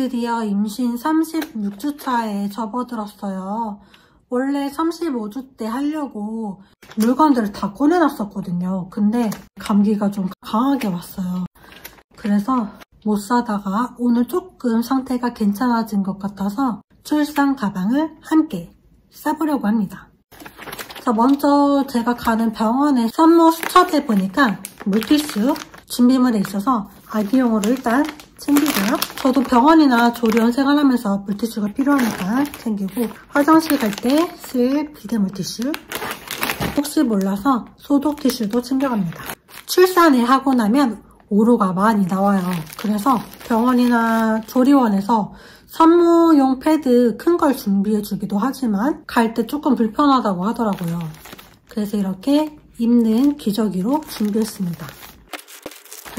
드디어 임신 36주차에 접어들었어요. 원래 35주 때 하려고 물건들을 다 꺼내놨었거든요. 근데 감기가 좀 강하게 왔어요. 그래서 못 사다가 오늘 조금 상태가 괜찮아진 것 같아서 출산 가방을 함께 싸보려고 합니다. 그래서 먼저 제가 가는 병원에 산모 수첩해 보니까 물티슈 준비물에 있어서 아기용으로 일단 챙기고요. 저도 병원이나 조리원 생활하면서 물티슈가 필요하니까 챙기고 화장실 갈 때 쓸 비데 물티슈 혹시 몰라서 소독 티슈도 챙겨갑니다. 출산을 하고 나면 오로가 많이 나와요. 그래서 병원이나 조리원에서 산모용 패드 큰 걸 준비해 주기도 하지만 갈 때 조금 불편하다고 하더라고요. 그래서 이렇게 입는 기저귀로 준비했습니다.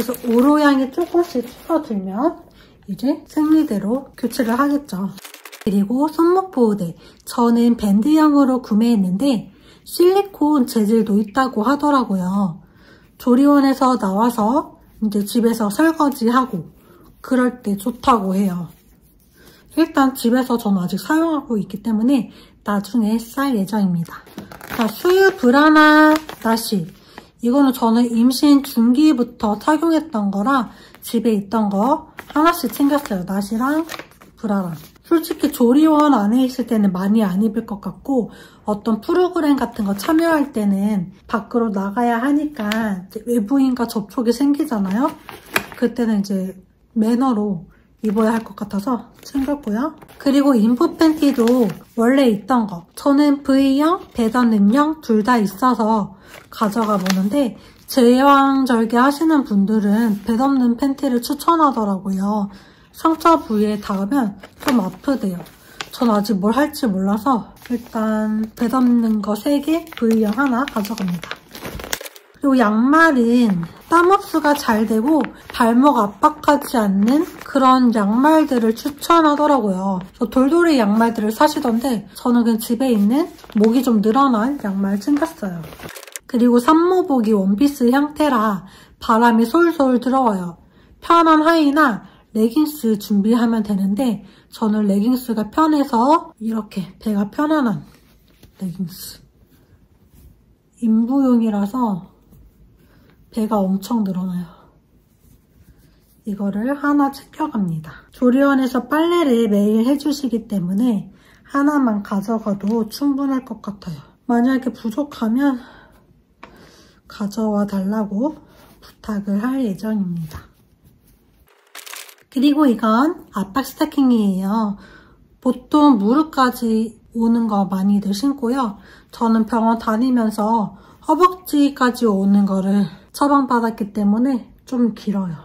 그래서 오로양이 조금씩 줄어들면 이제 생리대로 교체를 하겠죠. 그리고 손목 보호대. 저는 밴드형으로 구매했는데 실리콘 재질도 있다고 하더라고요. 조리원에서 나와서 이제 집에서 설거지하고 그럴 때 좋다고 해요. 일단 집에서 저는 아직 사용하고 있기 때문에 나중에 쌀 예정입니다. 자, 수유 불안나 나시. 이거는 저는 임신 중기부터 착용했던 거라 집에 있던 거 하나씩 챙겼어요. 나시랑 브라랑. 솔직히 조리원 안에 있을 때는 많이 안 입을 것 같고 어떤 프로그램 같은 거 참여할 때는 밖으로 나가야 하니까 외부인과 접촉이 생기잖아요. 그때는 이제 매너로 입어야 할 것 같아서 챙겼고요. 그리고 인프 팬티도 원래 있던 거. 저는 V형, 배단음형 둘 다 있어서 가져가 보는데 제왕절개 하시는 분들은 배 덮는 팬티를 추천하더라고요. 상처 부위에 닿으면 좀 아프대요. 전 아직 뭘 할지 몰라서 일단 배 덮는 거 3개, V형 하나 가져갑니다. 그리고 양말은 땀 흡수가 잘 되고 발목 압박하지 않는 그런 양말들을 추천하더라고요. 돌돌이 양말들을 사시던데 저는 그냥 집에 있는 목이 좀 늘어난 양말 챙겼어요. 그리고 산모복이 원피스 형태라 바람이 솔솔 들어와요. 편한 하의나 레깅스 준비하면 되는데 저는 레깅스가 편해서 이렇게 배가 편안한 레깅스. 인부용이라서 배가 엄청 늘어나요. 이거를 하나 챙겨갑니다. 조리원에서 빨래를 매일 해주시기 때문에 하나만 가져가도 충분할 것 같아요. 만약에 부족하면 가져와 달라고 부탁을 할 예정입니다. 그리고 이건 압박 스타킹이에요. 보통 무릎까지 오는 거 많이들 신고요. 저는 병원 다니면서 허벅지까지 오는 거를 처방받았기 때문에 좀 길어요.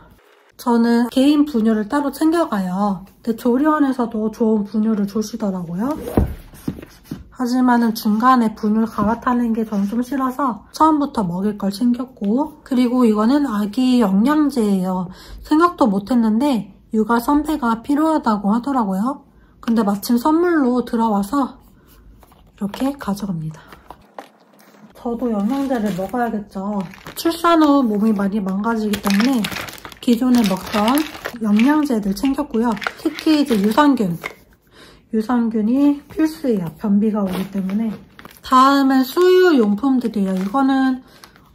저는 개인 분유를 따로 챙겨가요. 근데 조리원에서도 좋은 분유를 주시더라고요. 하지만은 중간에 분유를 갈아타는 게 전 좀 싫어서 처음부터 먹일 걸 챙겼고 그리고 이거는 아기 영양제예요. 생각도 못했는데 육아 선배가 필요하다고 하더라고요. 근데 마침 선물로 들어와서 이렇게 가져갑니다. 저도 영양제를 먹어야겠죠. 출산 후 몸이 많이 망가지기 때문에 기존에 먹던 영양제들 챙겼고요. 특히 이제 유산균. 유산균이 필수예요. 변비가 오기 때문에. 다음은 수유용품들이에요. 이거는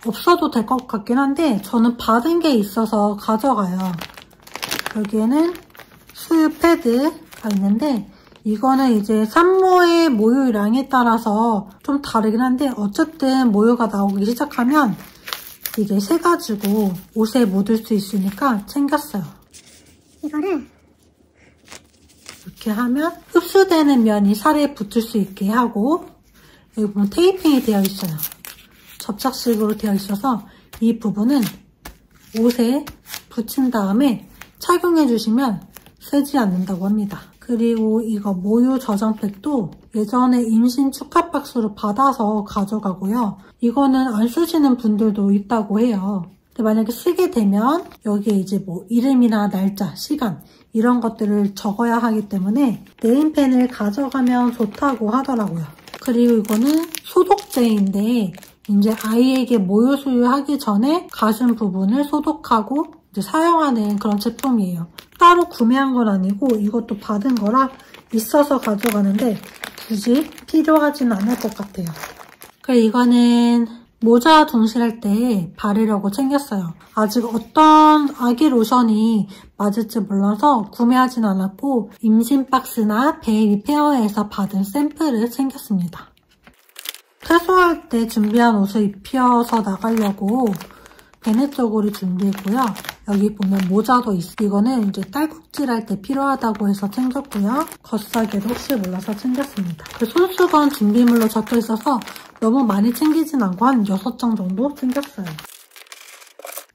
없어도 될 것 같긴 한데 저는 받은 게 있어서 가져가요. 여기에는 수유 패드가 있는데 이거는 이제 산모의 모유량에 따라서 좀 다르긴 한데 어쨌든 모유가 나오기 시작하면 이게 새가지고 옷에 묻을 수 있으니까 챙겼어요. 이거를 이렇게 하면 흡수되는 면이 살에 붙을 수 있게 하고 여기 보면 테이핑이 되어 있어요. 접착식으로 되어 있어서 이 부분은 옷에 붙인 다음에 착용해 주시면 새지 않는다고 합니다. 그리고 이거 모유 저장팩도 예전에 임신 축하 박스로 받아서 가져가고요. 이거는 안 쓰시는 분들도 있다고 해요. 근데 만약에 쓰게 되면 여기에 이제 뭐 이름이나 날짜, 시간 이런 것들을 적어야 하기 때문에 네임펜을 가져가면 좋다고 하더라고요. 그리고 이거는 소독제인데 이제 아이에게 모유 수유하기 전에 가슴 부분을 소독하고 사용하는 그런 제품이에요. 따로 구매한 건 아니고 이것도 받은 거라 있어서 가져가는데 굳이 필요하진 않을 것 같아요. 그리고 이거는 모자 동실할 때 바르려고 챙겼어요. 아직 어떤 아기 로션이 맞을지 몰라서 구매하진 않았고 임신 박스나 baby fair에서 받은 샘플을 챙겼습니다. 퇴소할 때 준비한 옷을 입혀서 나가려고 베네 쪽으로 준비했고요. 여기 보면 모자도 있어. 이거는 이제 딸꾹질할 때 필요하다고 해서 챙겼고요. 겉사계도 혹시 몰라서 챙겼습니다. 그 손수건 준비물로 적혀 있어서 너무 많이 챙기진 않고 한 6장 정도 챙겼어요.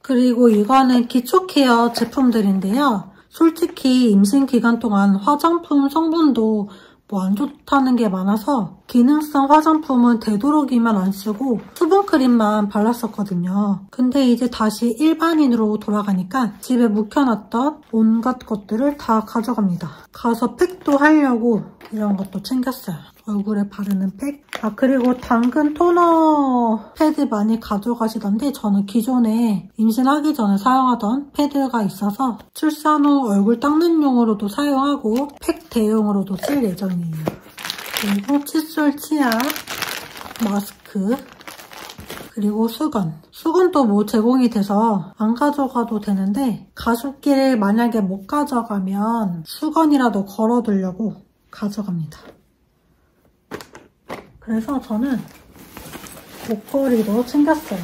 그리고 이거는 기초 케어 제품들인데요. 솔직히 임신 기간 동안 화장품 성분도 뭐 안 좋다는 게 많아서 기능성 화장품은 되도록이면 안 쓰고 수분크림만 발랐었거든요. 근데 이제 다시 일반인으로 돌아가니까 집에 묵혀놨던 온갖 것들을 다 가져갑니다. 가서 팩도 하려고 이런 것도 챙겼어요. 얼굴에 바르는 팩. 아 그리고 당근 토너 패드 많이 가져가시던데 저는 기존에 임신하기 전에 사용하던 패드가 있어서 출산 후 얼굴 닦는 용으로도 사용하고 팩 대용으로도 쓸 예정 이에요. 그리고 칫솔 치약, 마스크, 그리고 수건. 수건도 뭐 제공이 돼서 안 가져가도 되는데 가족끼리 만약에 못 가져가면 수건이라도 걸어두려고 가져갑니다. 그래서 저는 목걸이도 챙겼어요.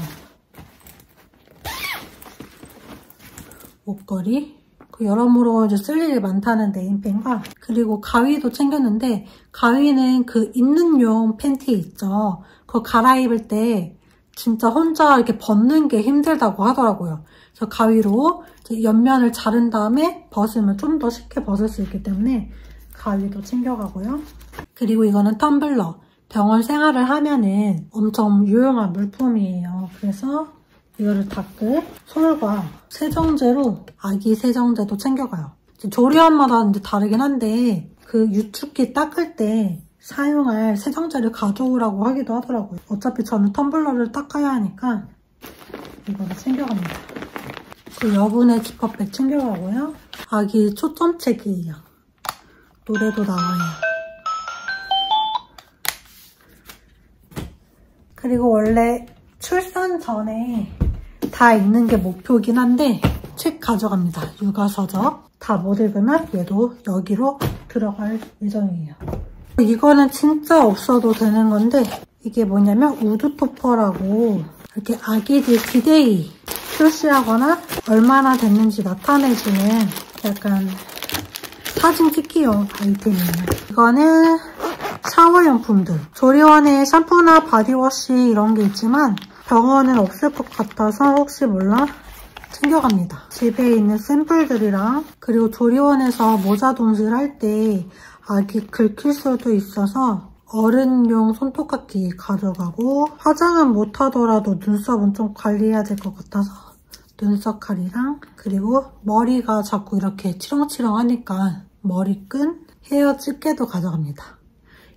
목걸이, 그 여러모로 이제 쓸 일이 많다는 네임펜과 그리고 가위도 챙겼는데 가위는 그 입는용 팬티 있죠. 그거 갈아입을 때 진짜 혼자 이렇게 벗는 게 힘들다고 하더라고요. 그래서 가위로 옆면을 자른 다음에 벗으면 좀 더 쉽게 벗을 수 있기 때문에 가위도 챙겨가고요. 그리고 이거는 텀블러. 병원 생활을 하면은 엄청 유용한 물품이에요. 그래서 이거를 닦을 솔과 세정제로 아기 세정제도 챙겨가요. 조리원마다 이제 다르긴 한데 그 유축기 닦을 때 사용할 세정제를 가져오라고 하기도 하더라고요. 어차피 저는 텀블러를 닦아야 하니까 이거를 챙겨갑니다. 그 여분의 지퍼백 챙겨가고요. 아기 초점책이에요. 노래도 나와요. 그리고 원래 출산 전에 다 읽는 게 목표긴 한데 책 가져갑니다. 육아서적. 다 못 읽으면 얘도 여기로 들어갈 예정이에요. 이거는 진짜 없어도 되는 건데 이게 뭐냐면 wood topper라고 이렇게 아기들 디데이 표시하거나 얼마나 됐는지 나타내주는 약간 사진 찍기용 아이템이에요. 이거는 샤워용품들. 조리원에 샴푸나 body wash 이런 게 있지만 병원은 없을 것 같아서 혹시 몰라 챙겨갑니다. 집에 있는 샘플들이랑 그리고 조리원에서 모자 동질 할때 아기 긁힐 수도 있어서 어른용 손톱깎이 가져가고 화장은 못하더라도 눈썹은 좀 관리해야 될 것 같아서 눈썹 칼이랑 그리고 머리가 자꾸 이렇게 치렁치렁 하니까 머리끈, 헤어 집게도 가져갑니다.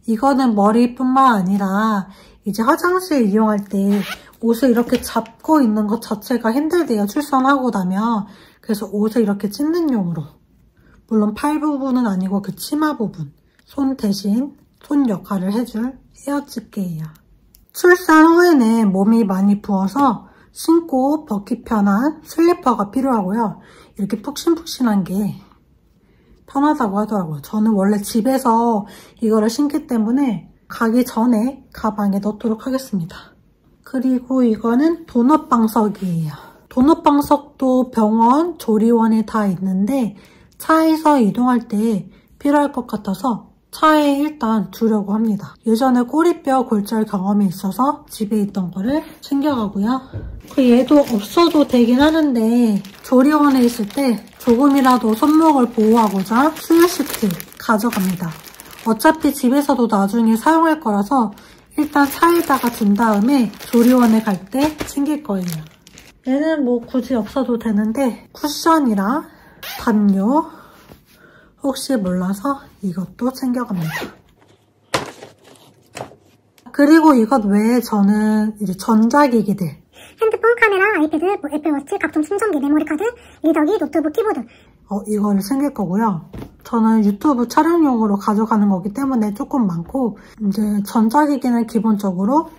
이거는 머리뿐만 아니라 이제 화장실 이용할 때 옷을 이렇게 잡고 있는 것 자체가 힘들대요. 출산하고 나면. 그래서 옷을 이렇게 찢는 용으로. 물론 팔 부분은 아니고 그 치마 부분. 손 대신 손 역할을 해줄 헤어 집게예요. 출산 후에는 몸이 많이 부어서 신고 벗기 편한 슬리퍼가 필요하고요. 이렇게 푹신푹신한 게 편하다고 하더라고요. 저는 원래 집에서 이거를 신기 때문에 가기 전에 가방에 넣도록 하겠습니다. 그리고 이거는 도넛 방석이에요. 도넛 방석도 병원, 조리원에 다 있는데 차에서 이동할 때 필요할 것 같아서 차에 일단 두려고 합니다. 예전에 꼬리뼈 골절 경험이 있어서 집에 있던 거를 챙겨가고요. 그 얘도 없어도 되긴 하는데 조리원에 있을 때 조금이라도 손목을 보호하고자 수유시트 가져갑니다. 어차피 집에서도 나중에 사용할 거라서 일단 차에다가 둔 다음에 조리원에 갈 때 챙길 거예요. 얘는 뭐 굳이 없어도 되는데 쿠션이랑 담요 혹시 몰라서 이것도 챙겨갑니다. 그리고 이것 외에 저는 이제 전자기기들 핸드폰, 카메라, 아이패드, 뭐 애플워치, 각종 충전기, 메모리카드, 리더기, 노트북, 키보드. 어, 이거를 챙길 거고요. 저는 유튜브 촬영용으로 가져가는 거기 때문에 조금 많고 이제 전자기기는 기본적으로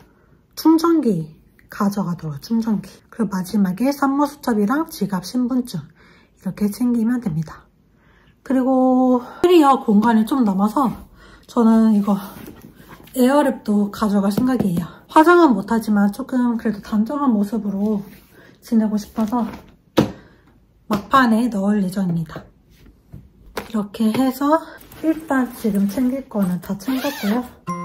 충전기 가져가도록 충전기 그리고 마지막에 산모수첩이랑 지갑, 신분증 이렇게 챙기면 됩니다. 그리고 캐리어 공간이 좀 남아서 저는 이거 에어랩도 가져갈 생각이에요. 화장은 못하지만 조금 그래도 단정한 모습으로 지내고 싶어서 막판에 넣을 예정입니다. 이렇게 해서 일단 지금 챙길 거는 다 챙겼고요.